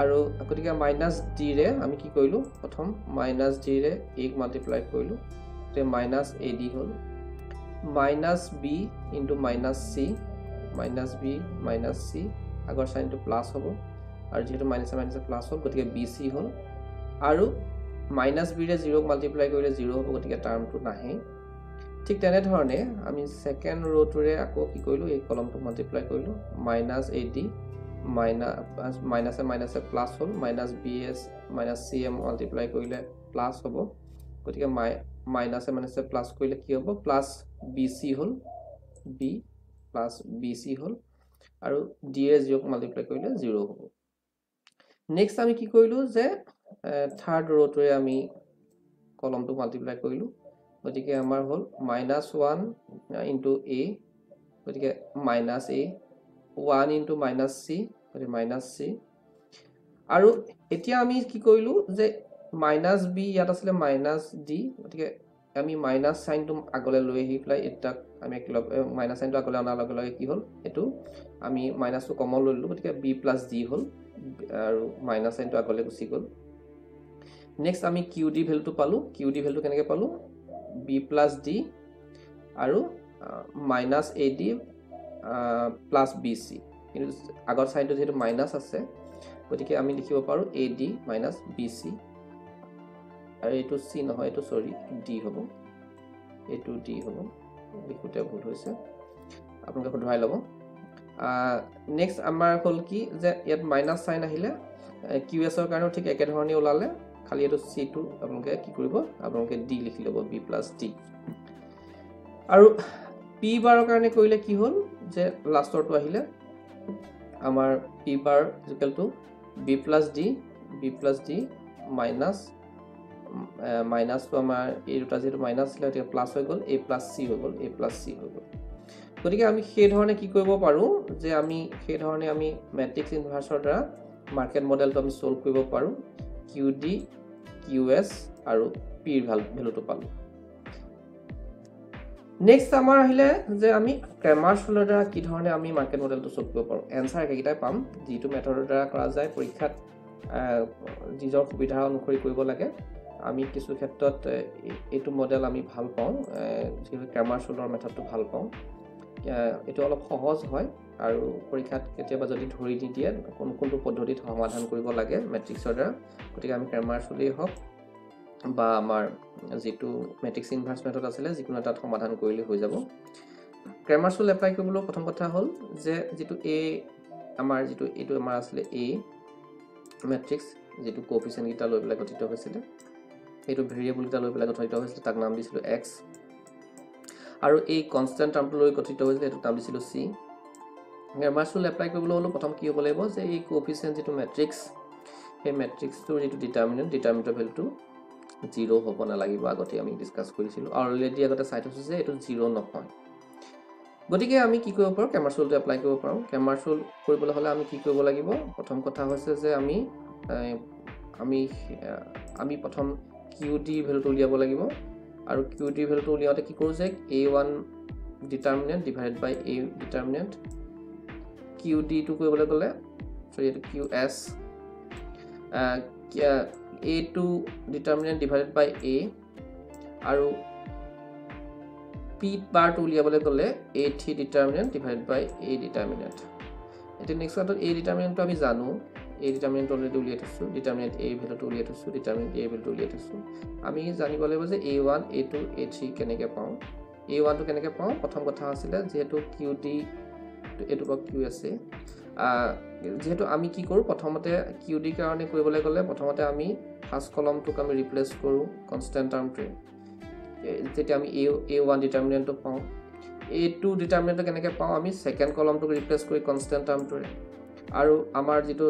আৰু গতিকে মাইনাছ ডিৰে আমি কি কৰিলোঁ? প্ৰথম মাইনাছ ডিৰে এইক মাল্টিপ্লাই কৰিলোঁ। গতিকে মাইনাছ এ ডি হ'ল। Minus B into minus C minus B minus C আগৰ চাইনটো প্লাছ হ'ব। আৰু যিহেতু মাইনাছে মাইনাছে প্লাছ হ'ল গতিকে বি চি হ'ল। আৰু মাইনাছ বিৰে জিৰ'ক মাল্টিপ্লাই কৰিলে জিৰ' হ'ব গতিকে টাৰ্মটো নাহে ঠিক তেনেধৰণে আমি ছেকেণ্ড ৰ'টোৰে আকৌ কি কৰিলোঁ এই কলমটোক মাল্টিপ্লাই কৰিলোঁ। মাইনাছ এ ডি মাইনাছ মাইনাছে মাইনাছে প্লাছ হ'ল। Minus B S minus C M multiply কৰিলে প্লাছ হ'ব। গতিকে মাই মাইনাছে মাইনাছে প্লাছ কৰিলে কি হ'ব? প্লাছ বি চি হ'ল। বি প্লাছ বি চি হ'ল আৰু ডি এ জিৰ'ক মাল্টিপ্লাই কৰিলে জিৰ' হ'ব। নেক্সট আমি কি কৰিলোঁ যে থাৰ্ড ৰ'টোৰে আমি কলমটো মাল্টিপ্লাই কৰিলোঁ গতিকে আমাৰ হ'ল মাইনাছ ওৱান ইনটু এ গতিকে minus A one into minus C গতিকে মাইনাছ চি আৰু এতিয়া আমি কি কৰিলোঁ যে মাইনাছ বি ইয়াত আছিলে মাইনাছ ডি গতিকে আমি মাইনাছ চাইনটো আগলৈ লৈ আহি পেলাই এটাক আমি একেলগ মাইনাছ চাইনটো আগলৈ অনাৰ লগে লগে কি হ'ল? এইটো আমি মাইনাছটো কমন লৈ ল'লোঁ গতিকে বি প্লাছ ডি হ'ল আৰু মাইনাছ চাইনটো আগলৈ গুচি গ'ল। নেক্সট আমি কিউ ডি ভেলুটো পালোঁ। কিউ ডি ভেলুটো কেনেকৈ পালোঁ? বি প্লাছ ডি আৰু minus A D plus B C কিন্তু আগৰ চাইনটো যিহেতু মাইনাছ আছে গতিকে আমি লিখিব পাৰোঁ A D minus B C আৰু এইটো চি নহয় এইটো চৰি ডি হ'ব। এইটো ডি হ'ব। লিখোঁতে ভুল হৈছে। আপোনালোকে শুধৰাই ল'ব। নেক্সট আমাৰ হ'ল কি যে ইয়াত মাইনাছ চাইন আহিলে কিউ এছৰ কাৰণেও ঠিক একেধৰণে ওলালে। খালি এইটো চিটো আপোনালোকে কি কৰিব আপোনালোকে ডি লিখি ল'ব বি প্লাছ ডি আৰু পি বাৰৰ কাৰণে কৰিলে কি হ'ল যে লাষ্টৰটো আহিলে। আমাৰ P bar equal to B plus D B plus D minus মাইনাছটো আমাৰ এই দুটা যিহেতু মাইনাছ আছিলে গতিকে প্লাছ হৈ গ'ল এ প্লাছ চি হৈ গ'ল এ প্লাছ চি হৈ গ'ল। গতিকে আমি সেইধৰণে কি কৰিব পাৰোঁ যে আমি সেইধৰণে আমি মেট্ৰিক্স ইনভাৰ্চৰ দ্বাৰা মাৰ্কেট মডেলটো আমি চল্ভ কৰিব পাৰোঁ কিউ ডি কিউ এছ আৰু পিৰ ভাল ভেলুটো পালোঁ। নেক্সট আমাৰ আহিলে যে আমি ক্ৰেমাৰ চুলৰ দ্বাৰা কি ধৰণে আমি মাৰ্কেট মডেলটো চল্ভ কৰিব পাৰোঁ। এনচাৰ একেইটাই পাম যিটো মেথডৰ দ্বাৰা কৰা যায় পৰীক্ষাত নিজৰ সুবিধা অনুসৰি কৰিব লাগে। আমি কিছু ক্ষেত্ৰত এইটো মডেল আমি ভাল পাওঁ যিহেতু ক্ৰেমাৰ চুলৰ মেথডটো ভাল পাওঁ। এইটো অলপ সহজ হয় আৰু পৰীক্ষাত কেতিয়াবা যদি ধৰি নিদিয়ে কোন কোনটো পদ্ধতিত সমাধান কৰিব লাগে মেট্ৰিক্সৰ দ্বাৰা গতিকে আমি ক্ৰেমাৰ চুলেই হওক বা আমাৰ যিটো মেট্ৰিক্স ইনভাৰ্চ মেথড আছিলে যিকোনো এটাত সমাধান কৰিলে হৈ যাব। ক্ৰেমাৰ চুল এপ্লাই কৰিবলৈ প্ৰথম কথা হ'ল যে যিটো এ আমাৰ যিটো এইটো আমাৰ আছিলে এ মেট্ৰিক্স যিটো কফিচিয়েণ্টকেইটা লৈ পেলাই গঠিত হৈছিলে সেইটো ভেৰিয়েবলকেইটা লৈ পেলাই গঠিত হৈছিলে তাক নাম দিছিলোঁ এক্স আৰু এই কনষ্টেণ্ট টাৰ্মটো লৈ গঠিত হৈছিলে এইটো নাম দিছিলোঁ চি গ্ৰামাৰ চুল এপ্লাই কৰিবলৈ হ'লেও প্ৰথম কি হ'ব লাগিব যে এই কোফিচিয়েণ্ট যিটো মেট্ৰিক্স সেই মেট্ৰিক্সটোৰ যিটো ডিটাৰমিনেণ্ট ডিটাৰমিনেণ্টৰ ভেলুটো জিৰ' হ'ব নালাগিব। আগতে আমি ডিছকাছ কৰিছিলোঁ। আৰু অলৰেডি আগতে চাই থৈছোঁ যে এইটো জিৰ' নহয়। গতিকে আমি কি কৰিব পাৰোঁ? কেমাৰ চুলটো এপ্লাই কৰিব পাৰোঁ। কেমাৰ চুল কৰিবলৈ হ'লে আমি কি কৰিব লাগিব? প্ৰথম কথা হৈছে যে আমি আমি আমি প্ৰথম কিউ ডি ভেলুটো উলিয়াব লাগিব। আৰু কিউ ডি ভেলুটো উলিয়াওঁতে কি কৰোঁ যে A one determinant divided by A determinant Q ডিটো কৰিবলৈ গ'লে চৰি এইটো Q S A two determinant divided by A আৰু পি বাৰটো উলিয়াবলৈ গ'লে A three determinant divide by A determinant এতিয়া নেক্সট কথাটো এ ডিটাৰমিনেণ্টটো আমি জানো। এ ডিটাৰমিনেণ্ট অলৰেডি উলিয়াই থৈছোঁ ডিটাৰমিনেণ্ট এ ভেলুটো উলিয়াই থৈছোঁ ডিটাৰমিনেণ্ট এ ভেলুটো উলিয়াই থৈছোঁ। আমি জানিব লাগিব যে A one A two A three কেনেকৈ পাওঁ। এ ওৱানটো কেনেকৈ পাওঁ? প্ৰথম কথা আছিলে যিহেতু কিউ ডি এইটো বাৰু কিউ আছে। যিহেতু আমি কি কৰোঁ প্ৰথমতে কিউ ডিৰ কাৰণে কৰিবলৈ গ'লে প্ৰথমতে আমি ফাৰ্ষ্ট কলমটোক আমি ৰিপ্লেচ কৰোঁ কনষ্টেণ্ট টাৰ্মটোৱে যেতিয়া আমি এ এ ওৱান ডিটাৰমিনেণ্টটো পাওঁ এ টু ডিটাৰমিনেণ্টটো কেনেকৈ পাওঁ আমি ছেকেণ্ড কলমটোক ৰিপ্লেচ কৰি কনষ্টেণ্ট টাৰ্মটোৰে আৰু আমাৰ যিটো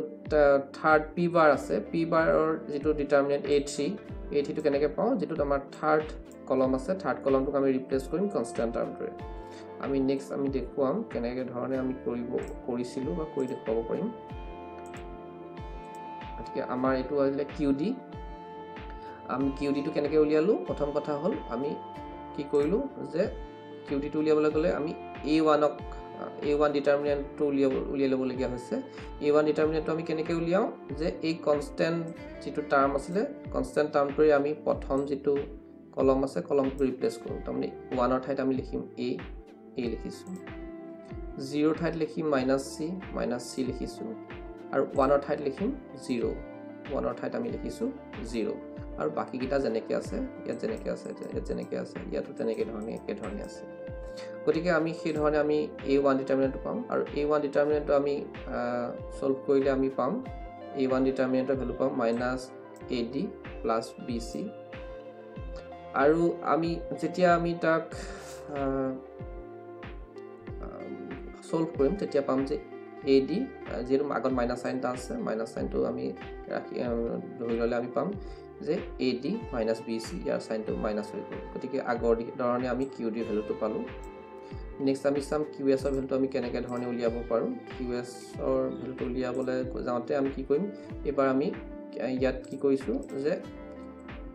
থাৰ্ড পি বাৰ আছে পি বাৰৰ যিটো ডিটাৰমিনেণ্ট এ থ্ৰী এ থ্ৰীটো কেনেকৈ পাওঁ? যিটোত আমাৰ থাৰ্ড কলম আছে থাৰ্ড কলমটোক আমি ৰিপ্লেচ কৰিম কনষ্টেণ্ট টাৰ্মটোৰে আমি নেক্সট আমি দেখুৱাম কেনেকৈ ধৰণে আমি কৰিব কৰিছিলোঁ বা কৰি দেখুৱাব পাৰিম। গতিকে আমাৰ এইটো আহিলে কিউ ডি আমি কিউ ডিটো কেনেকৈ উলিয়ালোঁ? প্ৰথম কথা হ'ল আমি কি কৰিলোঁ যে কিউ ডিটো উলিয়াবলৈ গ'লে আমি এ ওৱানক এ ওৱান ডিটাৰমিনেণ্টটো উলিয়াব উলিয়াই ল'বলগীয়া হৈছে। এ ওৱান ডিটাৰমিনেণ্টটো আমি কেনেকৈ উলিয়াওঁ? যে এই কনষ্টেণ্ট যিটো টাৰ্ম আছিলে কনষ্টেণ্ট টাৰ্মটোৰে আমি প্ৰথম যিটো কলম আছে কলমটো ৰিপ্লেচ কৰোঁ। তাৰমানে ওৱানৰ ঠাইত আমি লিখিম এ এ লিখিছোঁ। জিৰ' ঠাইত লিখিম মাইনাছ চি মাইনাছ চি লিখিছোঁ। আৰু ওৱানৰ ঠাইত লিখিম জিৰ' ওৱানৰ ঠাইত আমি লিখিছোঁ জিৰ' আৰু বাকীকেইটা যেনেকৈ আছে ইয়াত যেনেকৈ আছে ইয়াত যেনেকৈ আছে ইয়াতো তেনেকৈ ধৰণে একেধৰণে আছে। গতিকে আমি সেইধৰণে আমি এ ওৱান ডিটাৰমিনেণ্টটো পাম আৰু এ ওৱান ডিটাৰমিনেণ্টটো আমি ছল্ভ কৰিলে আমি পাম। এ ওৱান ডিটাৰমিনেণ্টৰ ভেলু পাম minus A D plus B C আৰু আমি যেতিয়া আমি তাক ছল্ভ কৰিম তেতিয়া পাম যে এ ডি যিহেতু আগত মাইনাছ চাইন এটা আছে মাইনাছ চাইনটো আমি ৰাখি ধৰি ল'লে আমি পাম। যে A D minus B C ইয়াৰ চাইনটো মাইনাছ হৈ গ'ল। গতিকে আগৰ ধৰণে আমি কিউ ডিৰ ভেলুটো পালোঁ। নেক্সট আমি চাম কিউ এছৰ ভেলুটো আমি কেনেকৈ ধৰণে উলিয়াব পাৰোঁ। কিউ এছৰ ভেলুটো উলিয়াবলৈ যাওঁতে আমি কি কৰিম? এইবাৰ আমি ইয়াত কি কৰিছোঁ যে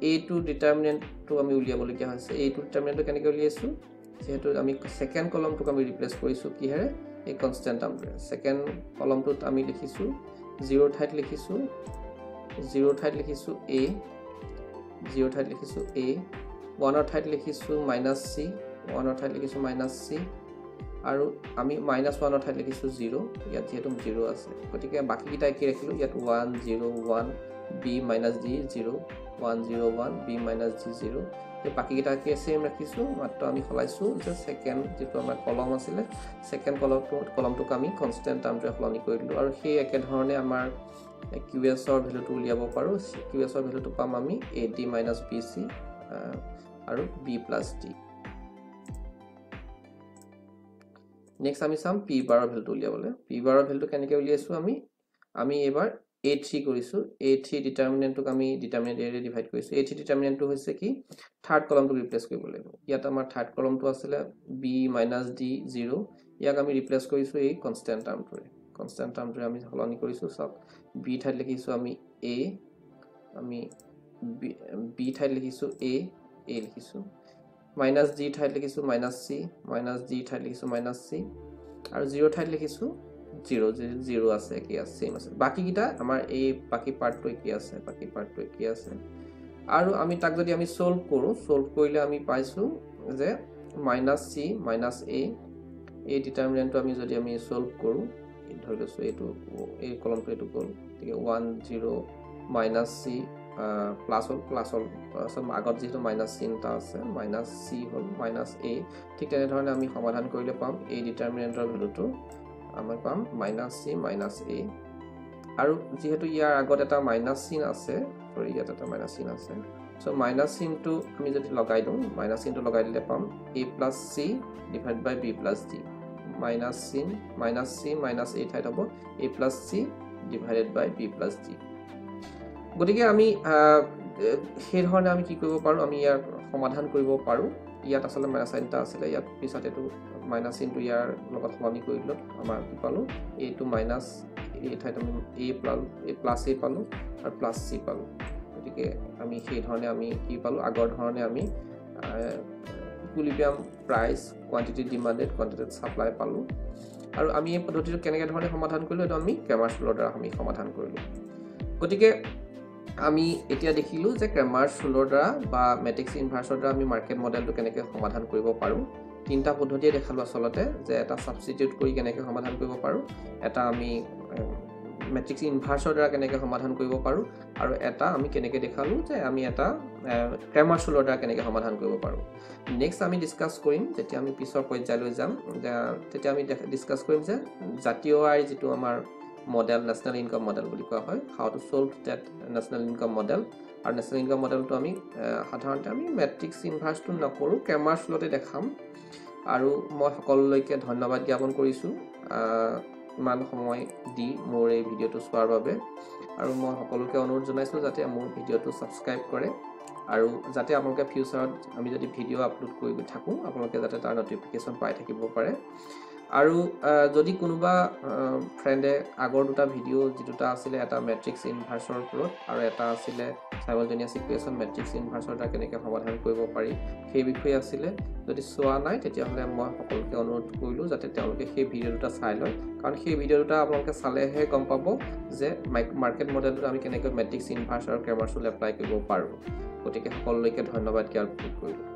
এ টু ডিটাৰমিনেণ্টটো আমি উলিয়াবলগীয়া হৈছে। এই টু ডিটাৰমিনেণ্টটো কেনেকৈ উলিয়াইছোঁ? যিহেতু আমি ছেকেণ্ড কলমটোক আমি ৰিপ্লেচ কৰিছোঁ। কিহেৰে? এই কনষ্টেণ্ট টাৰ্মটোৰে ছেকেণ্ড কলমটোত আমি লিখিছোঁ জিৰ' ঠাইত লিখিছোঁ জিৰ' ঠাইত লিখিছোঁ এ জিৰ' ঠাইত লিখিছোঁ এ ওৱানৰ ঠাইত লিখিছোঁ মাইনাছ চি ওৱানৰ ঠাইত লিখিছোঁ মাইনাছ চি আৰু আমি মাইনাছ ওৱানৰ ঠাইত লিখিছোঁ জিৰ' ইয়াত যিহেতু জিৰ' আছে। গতিকে বাকীকেইটা একেই ৰাখিলোঁ? ইয়াত one zero' one B minus D zero' one zero' one B minus D zero' এই বাকীকেইটাকে ছেইম ৰাখিছোঁ মাত্ৰ আমি সলাইছোঁ যে ছেকেণ্ড যিটো আমাৰ কলম আছিলে ছেকেণ্ড কলমটো কলমটোক আমি কনষ্টেণ্ট টাৰ্মটোৱে সলনি কৰি দিলোঁ। আৰু সেই একেধৰণে আমাৰ কিউ এছৰ ভেলুটো উলিয়াব পাৰোঁ কিউ এছৰ ভেলুটো পাম আমি A D minus B C আৰু বি প্লাছ ডি নেক্সট আমি চাম পি বাৰৰ ভেলুটো উলিয়াবলৈ। পি বাৰৰ ভেলুটো কেনেকৈ উলিয়াইছোঁ আমি? আমি এইবাৰ এ থ্ৰী কৰিছোঁ। এ থ্ৰী ডিটাৰমিনেণ্টটোক আমি ডিটাৰমিনেণ্ট এৰে ডিভাইড কৰিছোঁ। এ থ্ৰী ডিটাৰমিনেণ্টটো হৈছে কি? থাৰ্ড কলমটোক ৰিপ্লেচ কৰিব লাগিব। ইয়াত আমাৰ থাৰ্ড কলমটো আছিলে বি মাইনাছ ডি জিৰ' ইয়াক আমি ৰিপ্লেচ কৰিছোঁ এই কনষ্টেণ্ট টাৰ্মটোৰে কনষ্টেণ্ট টাৰ্মটোৰে আমি সলনি কৰিছোঁ চাওক। বি ঠাইত লিখিছোঁ আমি এ আমি বি ঠাইত লিখিছোঁ এ এ লিখিছোঁ। মাইনাছ ডি ঠাইত লিখিছোঁ মাইনাছ চি মাইনাছ ডি ঠাইত লিখিছোঁ মাইনাছ চি আৰু জিৰ' ঠাইত লিখিছোঁ জিৰ' জিৰ' আছে একেই আছে ছেইম আছে। বাকীকেইটা আমাৰ এই বাকী পাৰ্টটো একেই আছে বাকী পাৰ্টটো একেই আছে। আৰু আমি তাক যদি আমি ছল্ভ কৰোঁ ছল্ভ কৰিলে আমি পাইছোঁ যে মাইনাছ চি মাইনাছ এ এই ডিটাৰমিনেণ্টটো আমি যদি আমি ছল্ভ কৰোঁ ধৰি লৈছোঁ এইটো এই কলমটো এইটো গ'ল। গতিকে one zero' minus C plus হ'ল প্লাছ হ'ল আগত যিহেতু মাইনাছ চিন এটা আছে মাইনাছ চি হ'ল মাইনাছ এ ঠিক তেনেধৰণে আমি সমাধান কৰিলে পাম এই ডিটাৰমিনেণ্টৰ ভেলুটো। আমি পাম মাইনাছ চি মাইনাছ এ আৰু যিহেতু ইয়াৰ আগত এটা মাইনাছ চিন আছে চৰি ইয়াত এটা মাইনাছ চিন আছে। চ' মাইনাছ চিনটো আমি যদি লগাই দিওঁ মাইনাছ চিনটো লগাই দিলে পাম A plus C divide by B plus D minus চিন মাইনাছ চি মাইনাছ এ ঠাইত হ'ব। A plus C divided by B plus D গতিকে আমি সেইধৰণে আমি কি কৰিব পাৰোঁ আমি ইয়াৰ সমাধান কৰিব পাৰোঁ। ইয়াত আচলতে মাইনাছ চাইন এটা আছিলে ইয়াত পিছত এইটো মাইনাছ চিনটো ইয়াৰ লগত সলনি কৰি দিলোঁ আমাৰ কি পালোঁ এইটো মাইনাছ এই ঠাইত আমি এ পালোঁ এ প্লাছ এ পালোঁ আৰু প্লাছ চি পালোঁ। গতিকে আমি সেইধৰণে আমি কি পালোঁ আগৰ ধৰণে আমি প্ৰাইচ কোৱাণ্টিটি ডিমাণ্ডেড কোৱাণ্টিটিত ছাপ্লাই পালোঁ। আৰু আমি এই পদ্ধতিটো কেনেকৈ ধৰণে সমাধান কৰিলোঁ এইটো আমি ক্ৰেমাৰ চুলৰ দ্বাৰা আমি সমাধান কৰিলোঁ। গতিকে আমি এতিয়া দেখিলোঁ যে ক্ৰেমাৰ চুলৰ দ্বাৰা বা মেট্ৰিক্স ইনভাৰ্চৰ দ্বাৰা আমি মাৰ্কেট মডেলটো কেনেকৈ সমাধান কৰিব পাৰোঁ তিনিটা পদ্ধতিয়ে দেখালোঁ আচলতে যে এটা ছাবষ্টিটিউট কৰি কেনেকৈ সমাধান কৰিব পাৰোঁ এটা আমি মেট্ৰিক্স ইনভাৰ্চৰ দ্বাৰা কেনেকৈ সমাধান কৰিব পাৰোঁ আৰু এটা আমি কেনেকৈ দেখালোঁ যে আমি এটা ক্ৰেমাৰ্চুলৰ দ্বাৰা কেনেকৈ সমাধান কৰিব পাৰোঁ। নেক্সট আমি ডিছকাছ কৰিম যেতিয়া আমি পিছৰ পৰ্যায়লৈ যাম। তেতিয়া আমি ডিছকাছ কৰিম যে জাতীয় আয় যিটো আমাৰ মডেল নেশ্যনেল ইনকাম মডেল বুলি কোৱা হয় how to solve that national income model আৰু নেশ্যনেল ইনকাম মডেলটো আমি সাধাৰণতে আমি মেট্ৰিক্স ইনভাৰ্চটো নকৰোঁ কেমাৰ্চুলতে দেখাম। আৰু মই সকলোলৈকে ধন্যবাদ জ্ঞাপন কৰিছোঁ। ইমান সময় দি মোৰ এই ভিডিঅ'টো চোৱাৰ বাবে। আৰু মই সকলোকে অনুৰোধ জনাইছোঁ যাতে মোৰ ভিডিঅ'টো ছাবস্ক্ৰাইব কৰে। আৰু যাতে আপোনালোকে ফিউচাৰত আমি যদি ভিডিঅ' আপলোড কৰি থাকোঁ আপোনালোকে যাতে তাৰ নটিফিকেশ্যন পাই থাকিব পাৰে। আৰু যদি কোনোবা ফ্ৰেণ্ডে আগৰ দুটা ভিডিঅ' যি দুটা আছিলে এটা মেট্ৰিক্স ইনভাৰ্চৰ ওপৰত আৰু এটা আছিলে চাইমলটেনিয়াছ ইকুৱেশ্যন মেট্ৰিক্স ইনভাৰ্চৰ দ্বাৰা কেনেকৈ সমাধান কৰিব পাৰি সেই বিষয়ে আছিলে। যদি চোৱা নাই তেতিয়াহ'লে মই সকলোকে অনুৰোধ কৰিলোঁ যাতে তেওঁলোকে সেই ভিডিঅ' দুটা চাই লয়। কাৰণ সেই ভিডিঅ' দুটা আপোনালোকে চালেহে গম পাব যে মাৰ্কেট মডেলটোত আমি কেনেকৈ মেট্ৰিক্স ইনভাৰ্চ আৰু কেমাৰ্চুল এপ্লাই কৰিব পাৰোঁ। গতিকে সকলোলৈকে ধন্যবাদ জ্ঞাপন কৰিলোঁ।